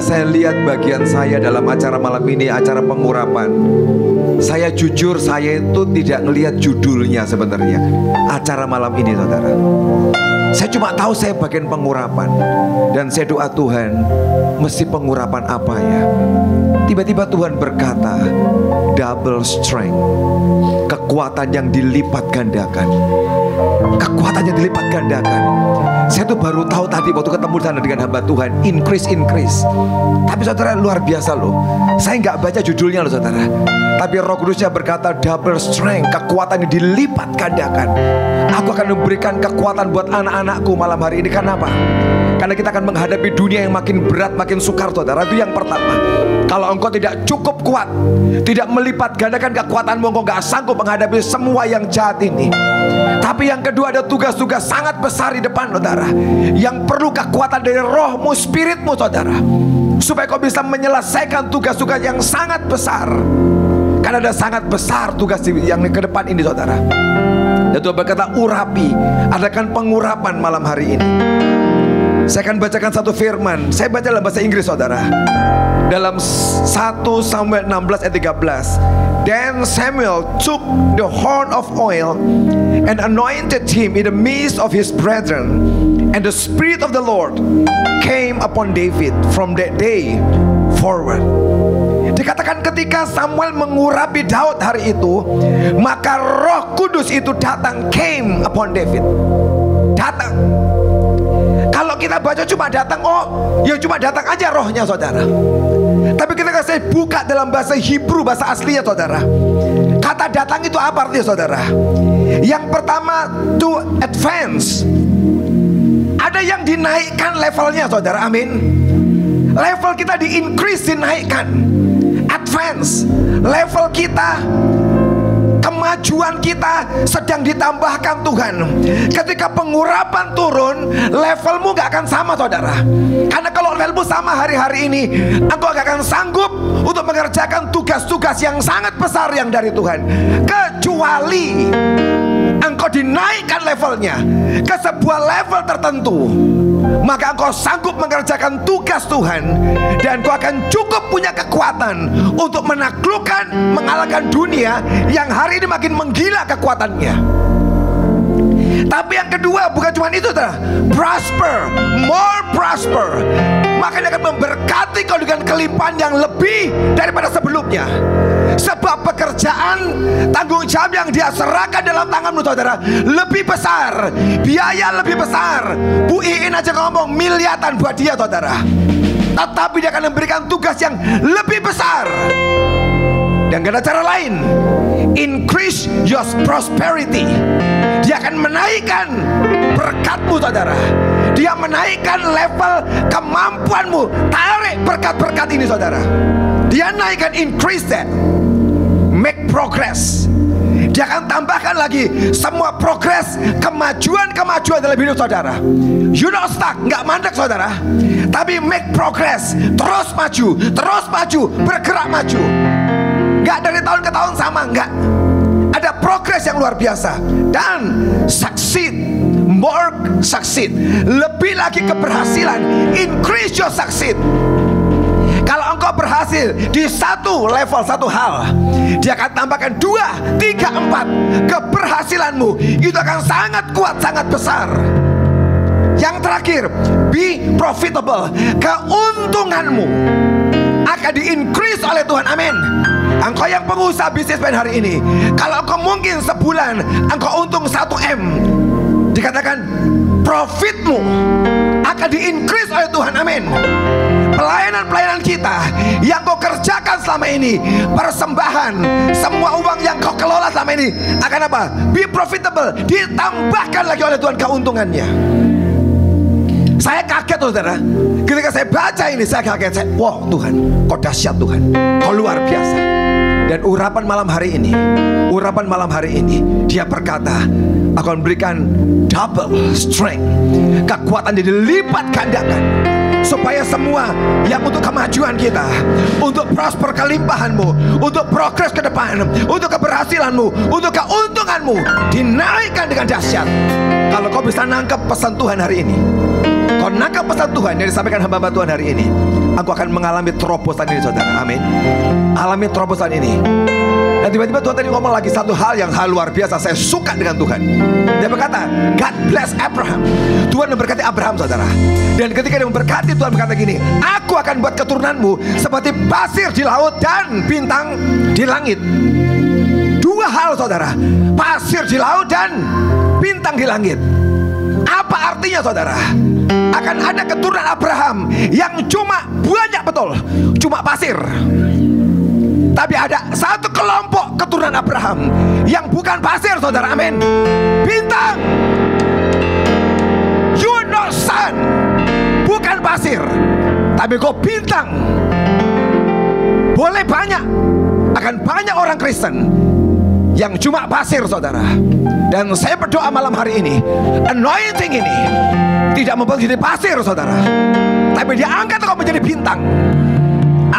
saya lihat bagian saya dalam acara malam ini, acara pengurapan, saya jujur saya itu tidak ngelihat judulnya sebenarnya. Acara malam ini saudara. Saya cuma tahu saya bagian pengurapan dan saya doa Tuhan, mesti pengurapan apa ya? Tiba-tiba Tuhan berkata, double strength. Kekuatan yang dilipat gandakan. Kekuatan yang dilipat gandakan. Saya tuh baru tahu tadi waktu ketemu sana dengan hamba Tuhan, increase increase. Tapi saudara luar biasa loh. Saya nggak baca judulnya loh saudara. Tapi Roh Kudusnya berkata double strength, kekuatan yang dilipat gandakan. Aku akan memberikan kekuatan buat anak-anakku malam hari ini. Kenapa? Karena kita akan menghadapi dunia yang makin berat, makin sukar saudara. Itu yang pertama. Kalau engkau tidak cukup kuat Tidak melipat gandakan kekuatanmu Engkau gak sanggup menghadapi semua yang jahat ini. Tapi yang kedua ada tugas-tugas sangat besar di depan saudara. Yang perlu kekuatan dari rohmu, spiritmu saudara. Supaya kau bisa menyelesaikan tugas-tugas yang sangat besar. Karena ada sangat besar tugas yang ke depan ini saudara. Dan Tuhan berkata urapi. Adakan pengurapan malam hari ini saya akan bacakan satu firman. Saya baca dalam bahasa Inggris saudara. Dalam 1 Samuel 16 ayat 13. Then Samuel took the horn of oil and anointed him in the midst of his brethren. And the spirit of the Lord came upon David from that day forward. Dikatakan ketika Samuel mengurapi Daud hari itu, maka Roh Kudus itu datang came upon David. Datang kita baca cuma datang, oh ya cuma datang aja rohnya saudara. Tapi kita kasih buka dalam bahasa Hebrew, bahasa aslinya saudara. Kata datang itu apa artinya saudara? Yang pertama to advance. Ada yang dinaikkan levelnya saudara, amin. Level kita di increase dinaikkan. Advance. Level kita kemajuan kita sedang ditambahkan Tuhan. Ketika pengurapan turun, levelmu gak akan sama saudara. Karena kalau levelmu sama hari-hari ini, engkau gak akan sanggup untuk mengerjakan tugas-tugas yang sangat besar yang dari Tuhan. Kecuali engkau dinaikkan levelnya ke sebuah level tertentu maka engkau sanggup mengerjakan tugas Tuhan dan kau akan cukup punya kekuatan untuk menaklukkan mengalahkan dunia yang hari ini makin menggila kekuatannya. Tapi yang kedua bukan cuma itu ta? prosper more prosper. Maka dia akan memberkati kau dengan kelimpahan yang lebih daripada sebelumnya sebab pekerjaan tanggung jawab yang dia serahkan dalam tanganmu saudara lebih besar biaya lebih besar. Bu Iin aja ngomong miliatan buat dia saudara. Tetapi dia akan memberikan tugas yang lebih besar. Dan ada cara lain. Increase your prosperity. Dia akan menaikkan berkatmu saudara. Dia menaikkan level kemampuanmu. Tarik berkat-berkat ini saudara. Dia naikkan increase that make progress dia akan tambahkan lagi semua progres kemajuan-kemajuan dalam hidup saudara. You not stuck, nggak mandek saudara. Tapi make progress, terus maju, terus maju, bergerak maju. Nggak dari tahun ke tahun sama, nggak. Ada progres yang luar biasa dan succeed more succeed lebih lagi keberhasilan increase your succeed berhasil di satu level satu hal. Dia akan tambahkan dua, tiga, empat Keberhasilanmu. Itu akan sangat kuat, sangat besar. Yang terakhir Be profitable. Keuntunganmu Akan di increase oleh Tuhan, amin. Engkau yang pengusaha bisnismen hari ini Kalau engkau mungkin sebulan Engkau untung 1M Dikatakan profitmu akan di increase oleh Tuhan. Amin pelayanan-pelayanan kita yang kau kerjakan selama ini. Persembahan semua uang yang kau kelola selama ini akan apa? Be profitable ditambahkan lagi oleh Tuhan keuntungannya. Saya kaget saudara. Ketika saya baca ini saya kaget. Saya, wow Tuhan kau dahsyat Tuhan. Kau luar biasa. Dan urapan malam hari ini urapan malam hari ini dia berkata akan berikan double strength kekuatan yang dilipat gandakan supaya semua yang untuk kemajuan kita untuk prosper kelimpahanmu untuk progres ke depan untuk keberhasilanmu untuk keuntunganmu dinaikkan dengan dahsyat. Kalau kau bisa nangkep pesan Tuhan hari ini kau nangkep pesan Tuhan yang disampaikan hamba-hamba Tuhan hari ini Engkau akan mengalami terobosan ini saudara. Amin. Alami terobosan ini dan tiba-tiba Tuhan tadi ngomong lagi satu hal yang hal luar biasa. Saya suka dengan Tuhan. Dia berkata God bless Abraham. Tuhan memberkati Abraham saudara. Dan ketika dia memberkati Tuhan berkata gini Aku akan buat keturunanmu Seperti pasir di laut dan bintang di langit. Dua hal saudara. Pasir di laut dan bintang di langit. Apa artinya saudara? Akan ada keturunan Abraham Yang cuma banyak betul. Cuma pasir tapi ada satu kelompok keturunan Abraham yang bukan pasir, saudara. Amin. Bintang. You know sun. Bukan pasir, tapi kok bintang. Boleh banyak. Akan banyak orang Kristen yang cuma pasir, saudara. Dan saya berdoa malam hari ini, anointing ini tidak membuat jadi pasir, saudara. Tapi dia angkat kau menjadi bintang.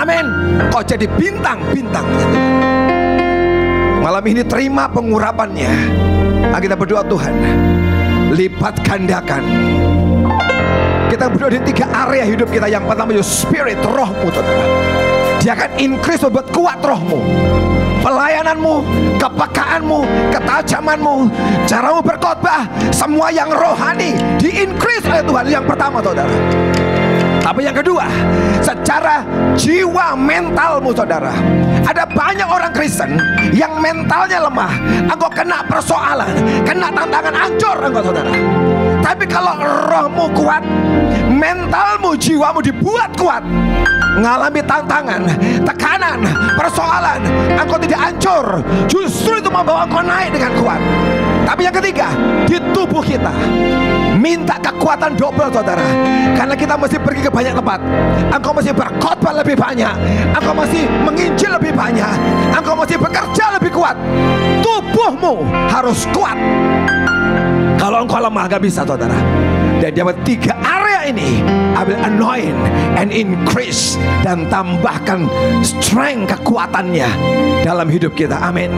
Amin. Kau jadi bintang-bintang gitu. Malam ini terima pengurapannya. Nah, kita berdoa Tuhan, lipat gandakan. Kita berdoa di tiga area hidup kita. Yang pertama itu spirit, rohmu, saudara. Dia akan increase membuat kuat rohmu pelayananmu, kepekaanmu, ketajamanmu, caramu berkhotbah, semua yang rohani di increase oleh Tuhan. Yang pertama, saudara. Tapi yang kedua, secara jiwa mentalmu saudara. Ada banyak orang Kristen yang mentalnya lemah. Engkau kena persoalan, kena tantangan hancur engkau saudara. Tapi kalau rohmu kuat, mentalmu, jiwamu dibuat kuat, mengalami tantangan, tekanan, persoalan, hancur. Justru itu membawa engkau naik dengan kuat. Tapi yang ketiga, di tubuh kita minta kekuatan double saudara. Karena kita mesti pergi ke banyak tempat. Engkau mesti berkhotbah lebih banyak. Engkau mesti menginjil lebih banyak. Engkau mesti bekerja lebih kuat. Tubuhmu harus kuat. Kalau engkau lemah gak bisa saudara. Dan dapat tiga ini ambil anoint and increase dan tambahkan strength kekuatannya dalam hidup kita. Amin.